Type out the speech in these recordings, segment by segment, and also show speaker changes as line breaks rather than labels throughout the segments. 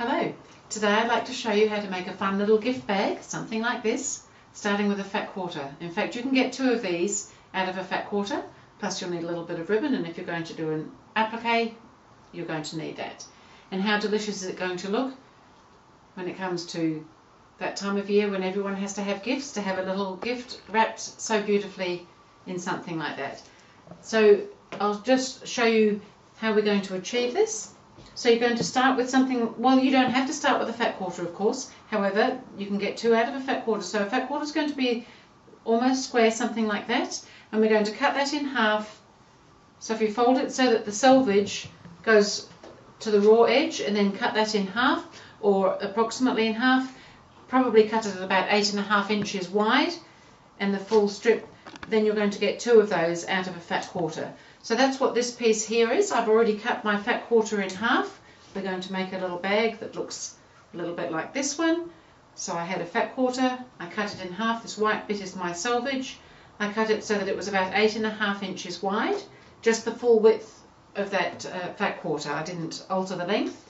Hello, today I'd like to show you how to make a fun little gift bag, something like this, starting with a fat quarter. In fact, you can get two of these out of a fat quarter, plus you'll need a little bit of ribbon, and if you're going to do an applique, you're going to need that. And how delicious is it going to look when it comes to that time of year when everyone has to have gifts, to have a little gift wrapped so beautifully in something like that. So I'll just show you how we're going to achieve this. So you're going to start with something, well you don't have to start with a fat quarter of course, however you can get two out of a fat quarter. So a fat quarter is going to be almost square, something like that, and we're going to cut that in half. So if you fold it so that the selvage goes to the raw edge and then cut that in half or approximately in half, probably cut it at about eight and a half inches wide and the full strip, then you're going to get two of those out of a fat quarter. So that's what this piece here is. I've already cut my fat quarter in half. We're going to make a little bag that looks a little bit like this one. So I had a fat quarter, I cut it in half. This white bit is my selvage. I cut it so that it was about eight and a half inches wide, just the full width of that uh, fat quarter. I didn't alter the length.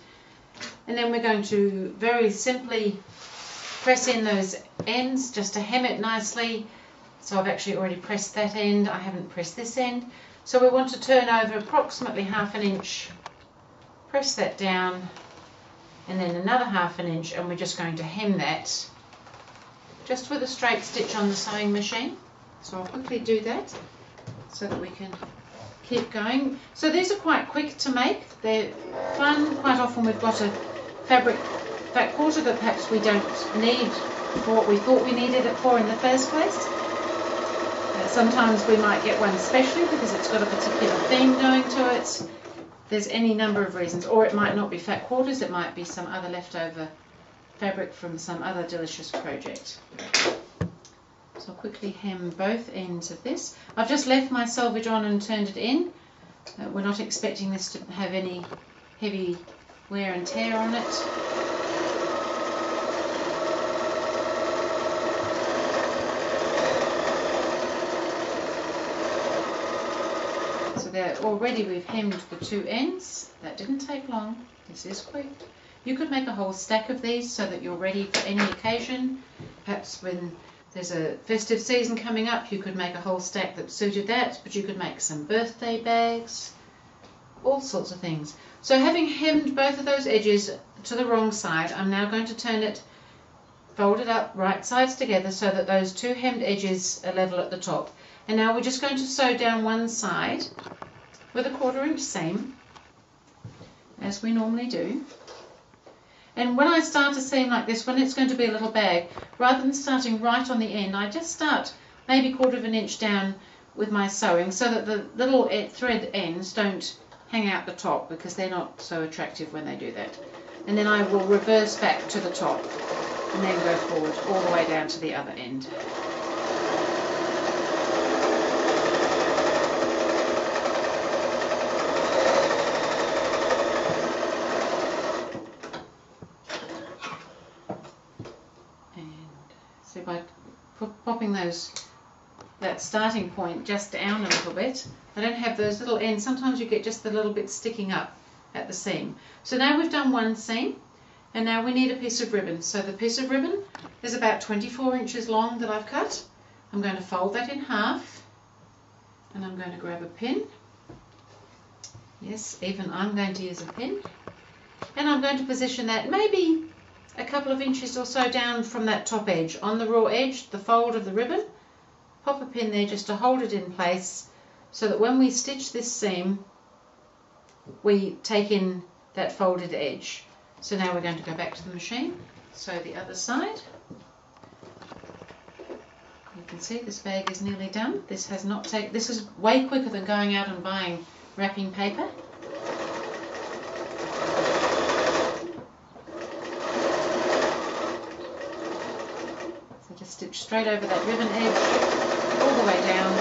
And then we're going to very simply press in those ends just to hem it nicely. So I've actually already pressed that end. I haven't pressed this end. So we want to turn over approximately half an inch, press that down, and then another half an inch, and we're just going to hem that just with a straight stitch on the sewing machine. So I'll quickly do that so that we can keep going. So these are quite quick to make. They're fun. Quite often we've got a fabric fat quarter that perhaps we don't need for what we thought we needed it for in the first place. Sometimes we might get one specially because it's got a particular theme going to it. There's any number of reasons. Or it might not be fat quarters, it might be some other leftover fabric from some other delicious project. So I'll quickly hem both ends of this. I've just left my selvage on and turned it in. Uh, we're not expecting this to have any heavy wear and tear on it. There already we've hemmed the two ends. That didn't take long. This is quick. You could make a whole stack of these so that you're ready for any occasion. Perhaps when there's a festive season coming up, you could make a whole stack that suited that, but you could make some birthday bags, all sorts of things. So having hemmed both of those edges to the wrong side, I'm now going to turn it, fold it up right sides together so that those two hemmed edges are level at the top. And now we're just going to sew down one side with a quarter inch seam, as we normally do. And when I start a seam like this, when it's going to be a little bag, rather than starting right on the end, I just start maybe quarter of an inch down with my sewing so that the little thread ends don't hang out the top because they're not so attractive when they do that. And then I will reverse back to the top and then go forward all the way down to the other end. By popping those that starting point just down a little bit, I don't have those little ends. Sometimes you get just a little bit sticking up at the seam. So now we've done one seam and now we need a piece of ribbon. So the piece of ribbon is about 24 inches long that I've cut. I'm going to fold that in half and I'm going to grab a pin. Yes, even I'm going to use a pin. And I'm going to position that maybe a couple of inches or so down from that top edge. On the raw edge, the fold of the ribbon, pop a pin there just to hold it in place so that when we stitch this seam, we take in that folded edge. So now we're going to go back to the machine, sew the other side. You can see this bag is nearly done. This has not taken, this is way quicker than going out and buying wrapping paper. Stitch straight over that ribbon edge all the way down.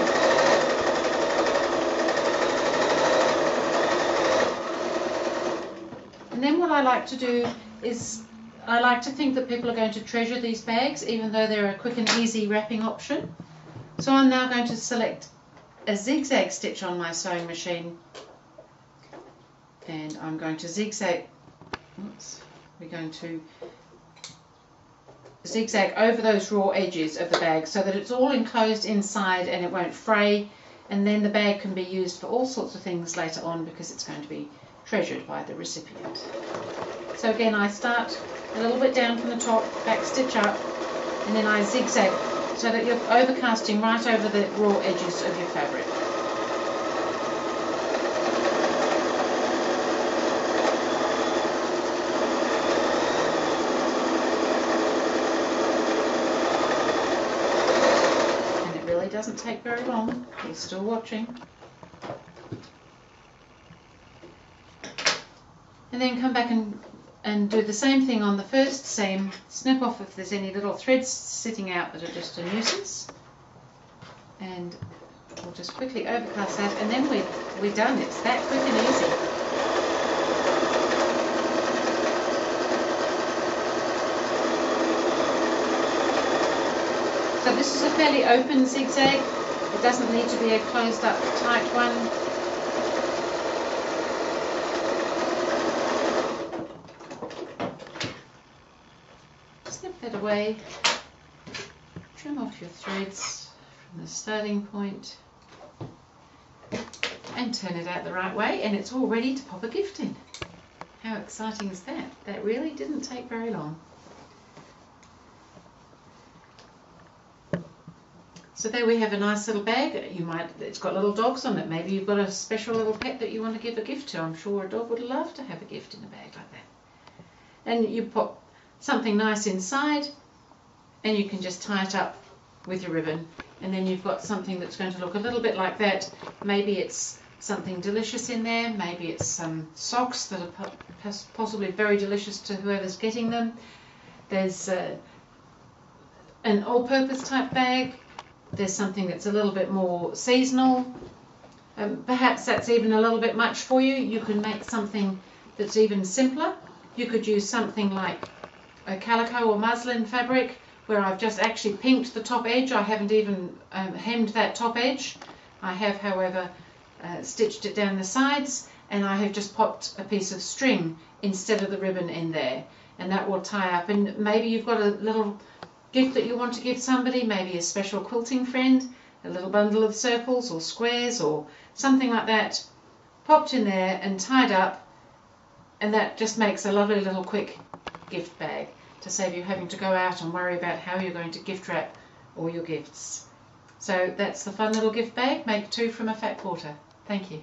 And then what I like to do is I like to think that people are going to treasure these bags even though they're a quick and easy wrapping option. So I'm now going to select a zigzag stitch on my sewing machine and I'm going to zigzag oops, we're going to zigzag over those raw edges of the bag so that it's all enclosed inside and it won't fray and then the bag can be used for all sorts of things later on because it's going to be treasured by the recipient. So again I start a little bit down from the top, back stitch up and then I zigzag so that you're overcasting right over the raw edges of your fabric. Doesn't take very long. He's still watching. And then come back and, and do the same thing on the first seam. Snip off if there's any little threads sitting out that are just a nuisance. And we'll just quickly overcast that and then we, we're done. It's that quick and easy. So this is a fairly open zigzag. It doesn't need to be a closed up tight one. Snip that away. Trim off your threads from the starting point and turn it out the right way and it's all ready to pop a gift in. How exciting is that? That really didn't take very long. So there we have a nice little bag. You might, it's got little dogs on it. Maybe you've got a special little pet that you want to give a gift to. I'm sure a dog would love to have a gift in a bag like that. And you put something nice inside and you can just tie it up with your ribbon. And then you've got something that's going to look a little bit like that. Maybe it's something delicious in there. Maybe it's some socks that are possibly very delicious to whoever's getting them. There's uh, an all-purpose type bag there's something that's a little bit more seasonal. Um, perhaps that's even a little bit much for you. You can make something that's even simpler. You could use something like a calico or muslin fabric where I've just actually pinked the top edge. I haven't even um, hemmed that top edge. I have, however, uh, stitched it down the sides and I have just popped a piece of string instead of the ribbon in there and that will tie up and maybe you've got a little gift that you want to give somebody, maybe a special quilting friend, a little bundle of circles or squares or something like that, popped in there and tied up, and that just makes a lovely little quick gift bag to save you having to go out and worry about how you're going to gift wrap all your gifts. So that's the fun little gift bag. Make two from a fat quarter. Thank you.